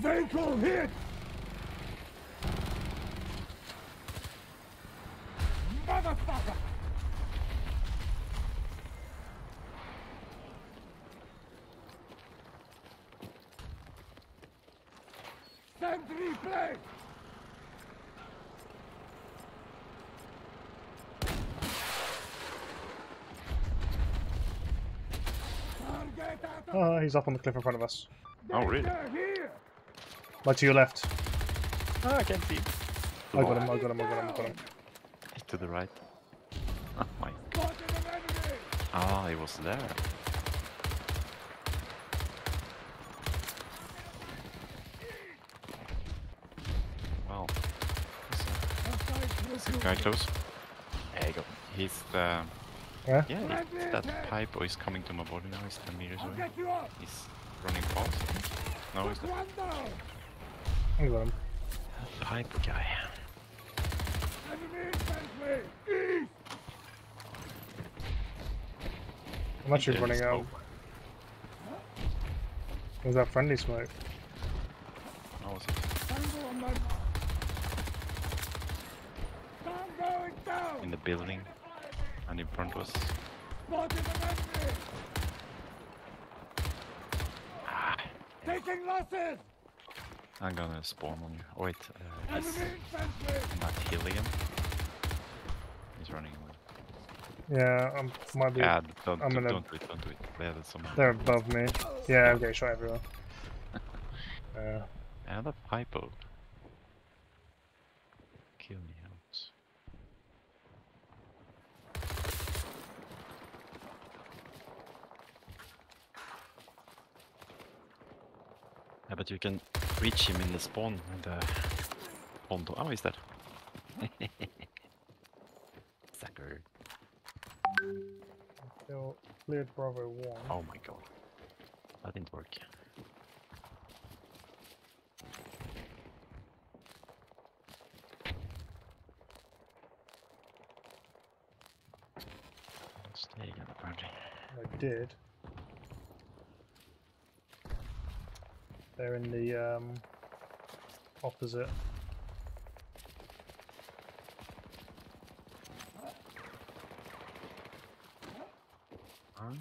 Vehicle hit! Motherfucker! Sentry plate! Target at the Oh, he's up on the cliff in front of us. Oh, really? They're! Right to your left. Oh, I can't see. I got him, I got him, I got him, I got him. To the right. Oh my. Spotted an enemy! Ah, he was there. Well, is the guy close? Yeah, he got. He's the. Yeah? Yeah, it's that pipe. Oh, he's coming to my body now. He's 10 meters away. get you up! He's running fast. No, he's Put the one down! I got him. pipe guy. Enemy infantry! East! I'm actually There running out. Was that friendly smoke? Oh, was it? Tango on my... Tango is down! In the building. And in front was. Spotted an enemy! Ah, Taking losses! I'm gonna spawn on you. Oh, wait. Uh, infantry! not again. He's running away. Yeah, I'm might be. Yeah, don't, I'm don't, gonna- don't do it, don't do it. Yeah, that's someone. They're above me. Yeah, getting shot everywhere. Uh, And a pipo. Kill me out. Yeah, but you can reach him in the spawn in the pond. Oh, he's dead. Sucker. still cleared Bravo 1. Oh my god. That didn't work. Stay again, apparently. I did. They're in the um, opposite. Nice.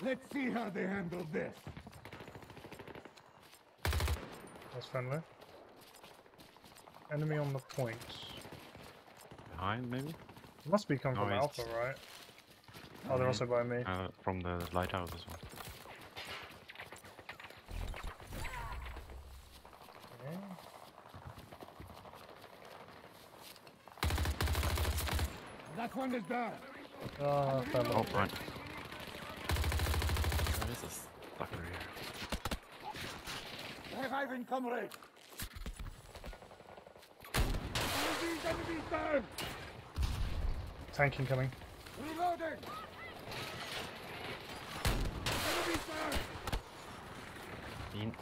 Let's see how they handle this. That's friendly. Enemy on the point. Behind, maybe? Must be coming No, from it's- Alpha, right? Oh, they're also by me. Uh, from the lighthouse as well. Okay. That one is down. Ah, found Oh, them. right. There is a sucker here. Reviving comrade. All these enemies down. Tank incoming. Reloading. Enemies down. In.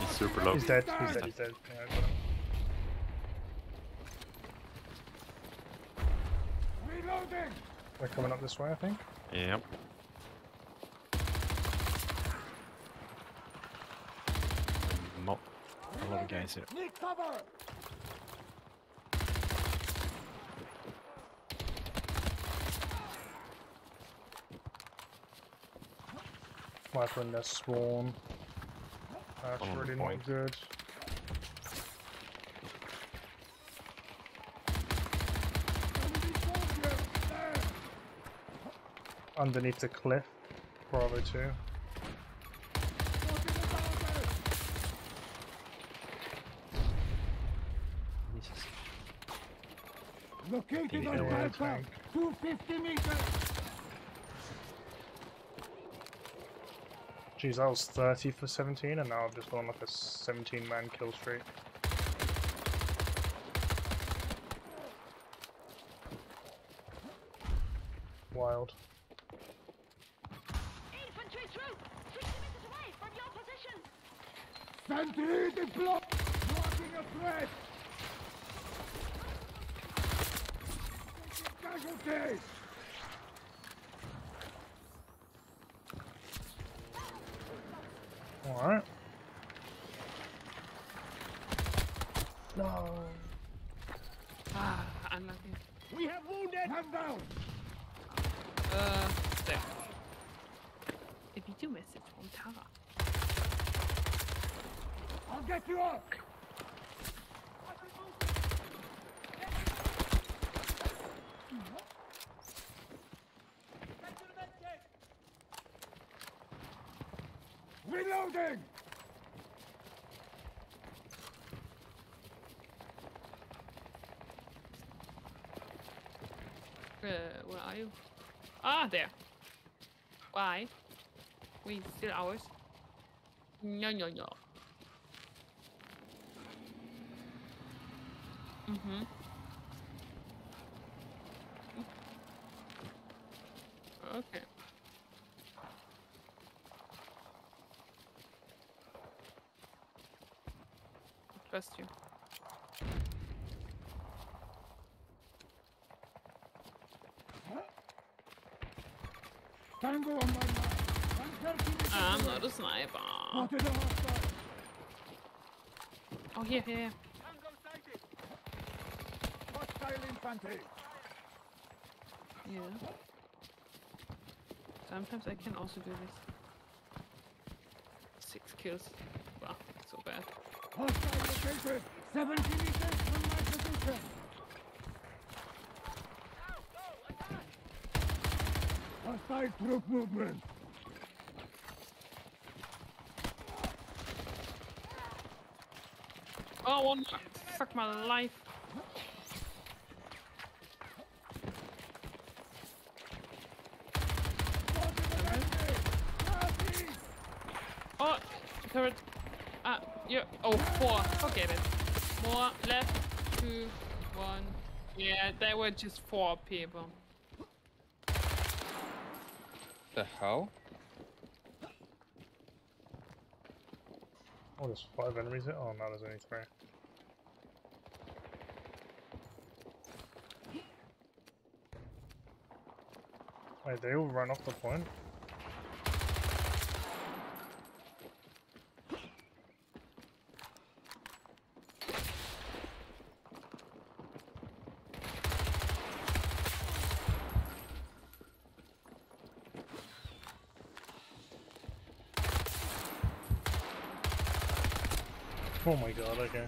He's super low. He's dead, he's dead, he's dead. Yeah, I got him. Reloading. They're coming up this way, I think. Yep. A lot of guys here. Need cover. My friend their spawn. That's On really not good. Enemy soldier. There. Underneath the cliff. Bravo 2. Located on they're Alpha. 250 meters. Jeez, that was 30 for 17, and now I've just gone like a 17 man kill streak. Wild. Infantry troop! 60 meters away from your position! Sentry deployed. a threat! Casualties! Alright. No. Ah, unlucky. We have wounded! Hand down! Uh, there. A video message from Tara. I'll get you up! Reloading! Uh, where are you? Ah, there. Why? We still ours? No, no, no. Mm-hmm. Okay. I Trust you. Um, Tango on my mark! 130 meters I'm not a sniper. Oh, here, here, here. Tango sighted! Hostile infantry! Yeah. Sometimes I can also do this. Six kills. Wow, so bad. Hostile located! 70 meters from my position! Troop movement! Oh, one. Fuck my life. Nazi! Oh, turret. Ah, yeah. Oh, four. Forget it. More left. Two. One. Yeah, there were just four people. The hell? Oh, there's five enemies here. Oh, no, there's only three. Wait, they all run off the point? Oh my god, okay.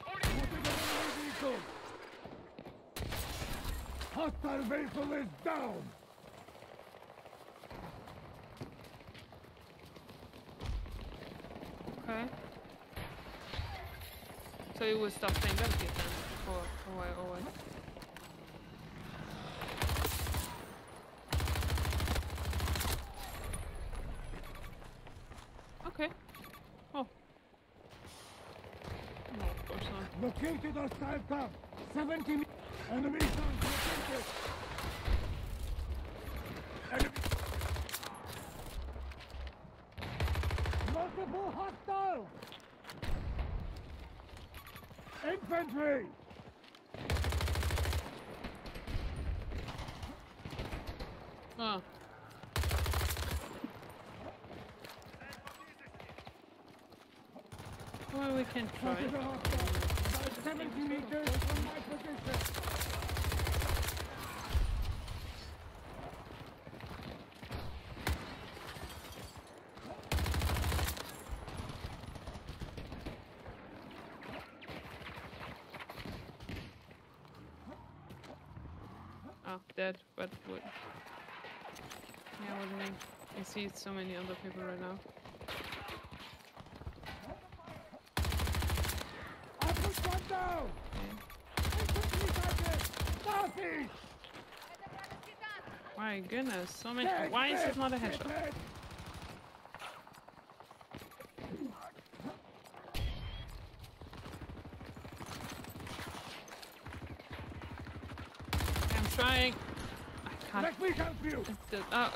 Spotted enemy vehicle! Hostile vehicle is down! Okay. So you will stop playing Battlefield then for a while or what? Okay. Oh. No, of course not. Located hostile tank! 70 me- Enemy tank located! Enemy... Multiple hostile! Infantry! Ah. Well, we can try. 70 meters from my position! Dead, but what? Yeah, you mean? I see so many other people right now. I put one down! Okay. Infantry My goodness, so many. Why is it not a headshot? I'm trying. I can't. Let me help you! Uh,